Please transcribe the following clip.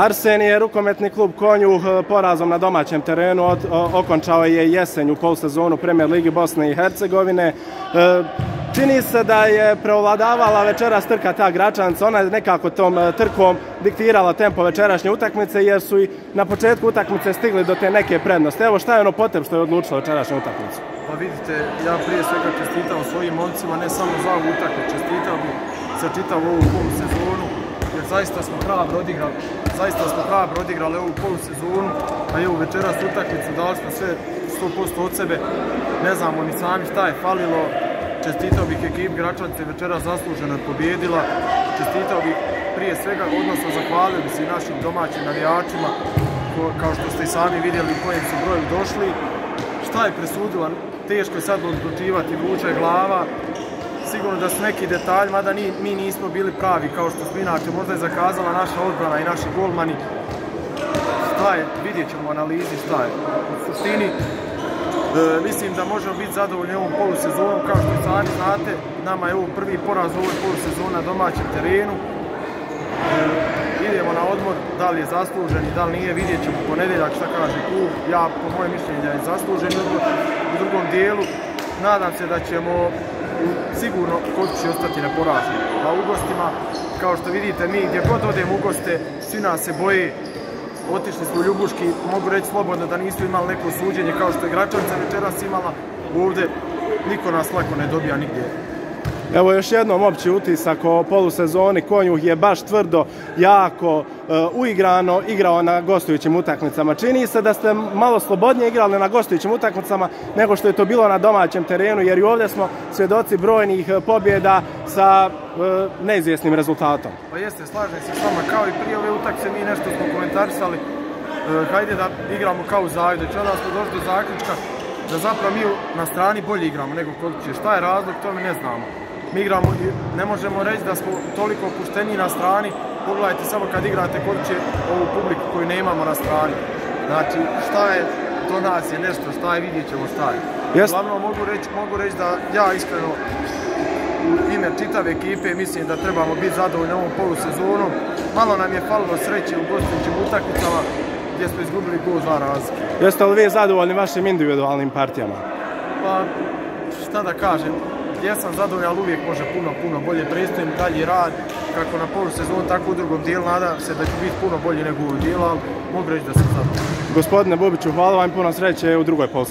Arsen je rukometni klub Konjuh e, porazom na domaćem terenu od, okončao je jesenju polsezonu Premier Ligi Bosne i Hercegovine. E, čini se da je preovladavala večeras trka ta Gračanca, ona je nekako tom e, trkom diktirala tempo večerašnje utakmice jer su i na početku utakmice stigli do te neke prednosti. Evo šta je ono potem što je odlučilo večerašnju utakmicu? Pa vidite, ja prije svega čestitam svojim momcima, ne samo za ovu utakmicu, čestitam za čitavu ovu sezonu jer zaista smo hrabro odigrali, zaista smo hrabro odigrali ovu polusezonu, a evo večeras utakmicu dali smo sve 100% od sebe, ne znamo ni sami šta je falilo, čestitao bih ekip Gračance večera zasluženo je pobjedila, čestitao bih prije svega, odnosno zahvalio bi se i našim domaćim navijačima, kao što ste i sami vidjeli u kojem su broju došli. Šta je presudila? Teško je sad odlučivati, je glava, sigurno da su neki detalji, mada mi nismo bili pravi kao što smo inače. Možda je zakazala naša odbrana i naši golmani. Šta je, vidjet ćemo u analizi šta je. U suštini, e, mislim da možemo biti zadovoljni ovom polusezonom. Kao što sami znate, nama je ovo prvi poraz u ovoj polusezonu na domaćem terenu. E, idemo na odmor, da li je zaslužen i da li nije, vidjet ćemo ponedjeljak šta kaže klub. Ja, po mojem mišljenju, da je zaslužen u drugom dijelu. Nadam se da ćemo sigurno kod će ostati neporaženi. A u gostima, kao što vidite, mi gdje god odemo u goste, svi nas se boje. Otišli smo u Ljubuški, mogu reći slobodno da nisu imali neko suđenje kao što je Gračanca večeras imala. Ovdje niko nas lako ne dobija nigdje. Evo još jednom opći utisak o polusezoni. Konjuh je baš tvrdo, jako e, uigrano igrao na gostujućim utakmicama. Čini se da ste malo slobodnije igrali na gostujućim utakmicama nego što je to bilo na domaćem terenu, jer i ovdje smo svjedoci brojnih e, pobjeda sa e, neizvjesnim rezultatom. Pa jeste, slažem se s vama. Kao i prije ove utakce mi nešto smo komentarisali. hajde da igramo kao u Zavidu. Onda smo došli do zaključka da zapravo mi na strani bolje igramo nego kod će. Šta je razlog, to mi ne znamo mi igramo, ne možemo reći da smo toliko opušteniji na strani, pogledajte samo kad igrate kod će ovu publiku koju nemamo na strani. Znači, šta je, to nas je nešto, šta je, vidjet ćemo šta je. Glavno mogu reći, mogu reći da ja iskreno u ime čitave ekipe mislim da trebamo biti zadovoljni ovom polusezonom. Malo nam je falilo sreće u gostujućim utakmicama gdje smo izgubili gol dva razlike. Jeste li vi zadovoljni vašim individualnim partijama? Pa, šta da kažem, jesam zadovoljan, ali uvijek može puno, puno bolje. Predstavim dalji rad, kako na polu sezonu, tako u drugom dijelu. Nadam se da će biti puno bolje nego u dijelu, ali mogu reći da sam zadovoljan. Gospodine Bubiću, hvala vam puno sreće u drugoj polu